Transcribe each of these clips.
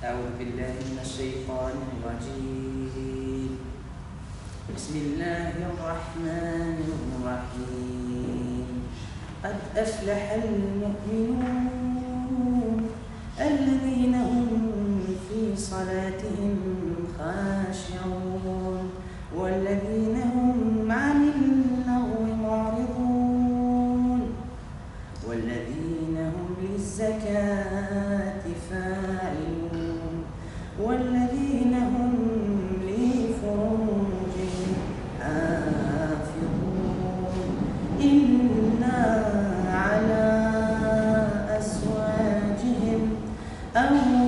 أعوذ بالله من الشيطان الرجيم. بسم الله الرحمن الرحيم. قد أفلح المؤمنون الذين هم في صلاتهم خاشعون. والذين هم لفروجهم حافظون إلا على أزواجهم أو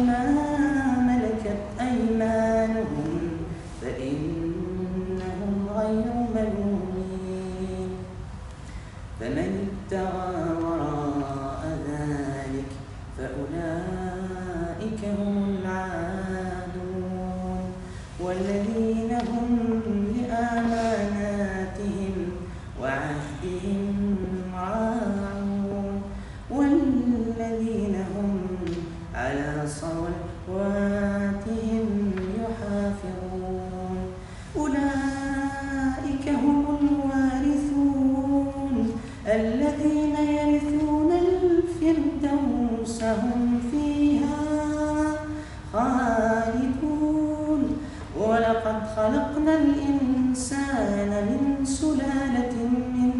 خلقنا الإنسان من سلالة من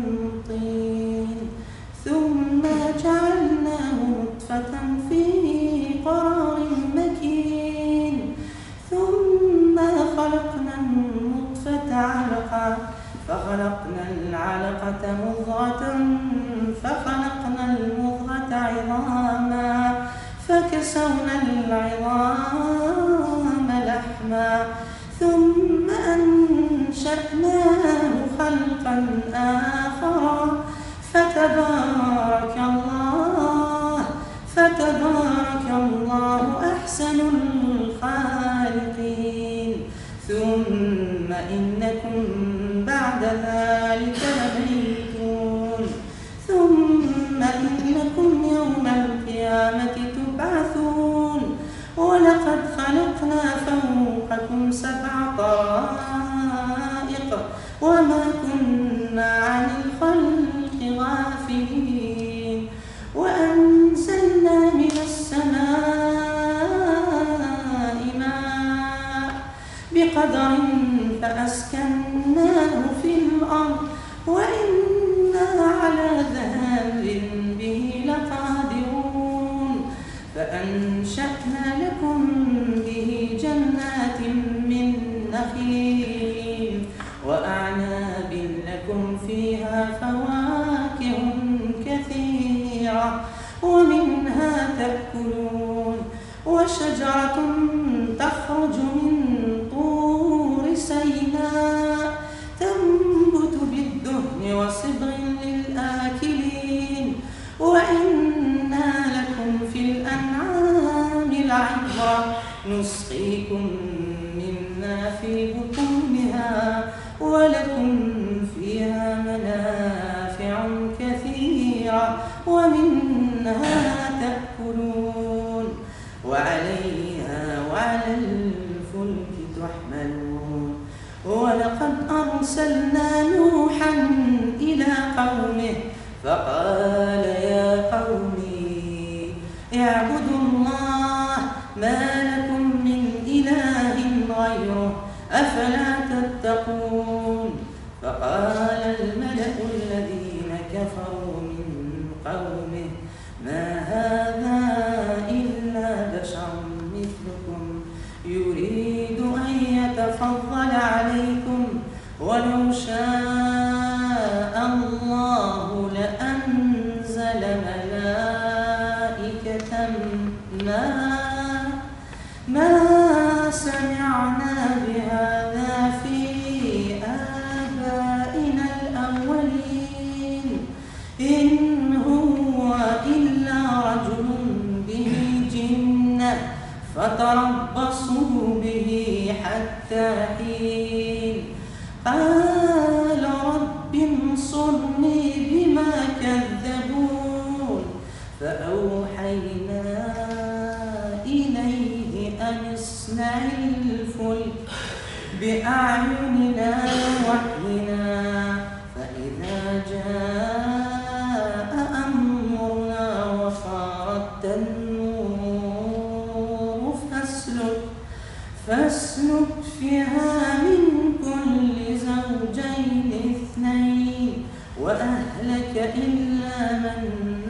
طين ثم جعلناه نطفة في قرار مكين ثم خلقنا النطفة علقة فخلقنا العلقة مضغة فخلقنا المضغة عظاما فكسونا العظام أنشأناه خلقا آخر. فتبارك الله فتبارك الله أحسن الخالقين. ثم إنكم بعد ذلك لميتون فيها فواكه كثيرة ومنها تأكلون وشجرة تخرج من طور سيناء تنبت بالدهن وصبغ للآكلين وإنا لكم في الأنعام لعبرة نسقيكم وعليها وعلى الفلك تحملون. ولقد أرسلنا نوحا إلى قومه فقال يا قوم اعبدوا سمعنا بهذا في آبائنا الأولين. إن هو إلا رجل به جنة فتربصوا به حتى حين. قال رب انصرني بما كذبون. فأوحينا واصنع الفلك بأعيننا وحينا فإذا جاء أمرنا وفارت النور فاسلك فاسلك فيها من كل زوجين اثنين وأهلك إلا من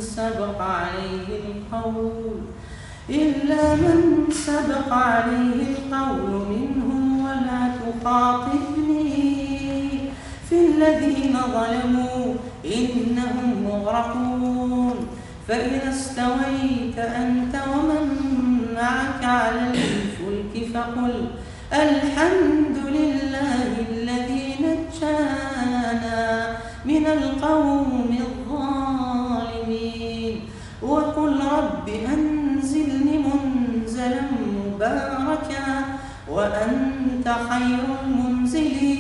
سبق عليه القول إلا من سبق عليه القول منهم ولا تخاطبني. في الذين ظلموا إنهم مغرقون. فإذا استويت أنت ومن معك على الفلك فقل ألحمد وأنت خير المنزلين